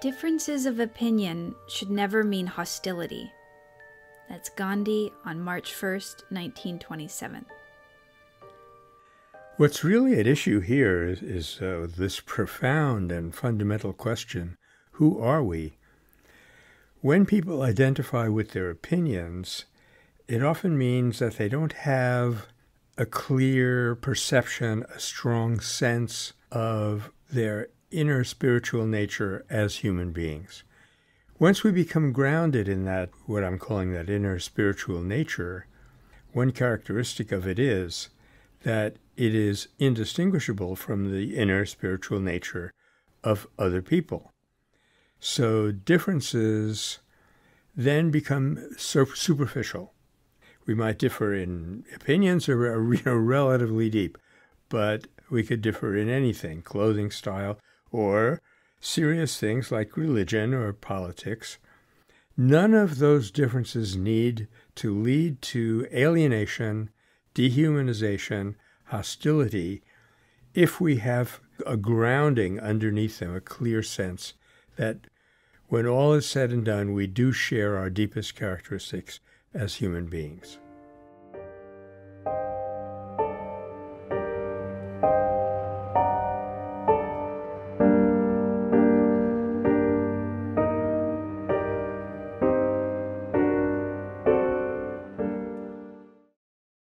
Differences of opinion should never mean hostility. That's Gandhi on March 1st, 1927. What's really at issue here is, is uh, this profound and fundamental question who are we? When people identify with their opinions, it often means that they don't have a clear perception, a strong sense of their inner spiritual nature as human beings. Once we become grounded in that, what I'm calling that inner spiritual nature, one characteristic of it is that it is indistinguishable from the inner spiritual nature of other people. So differences then become superficial. We might differ in opinions or you know, relatively deep, but we could differ in anything, clothing style, or serious things like religion or politics. None of those differences need to lead to alienation dehumanization, hostility, if we have a grounding underneath them, a clear sense that when all is said and done, we do share our deepest characteristics as human beings.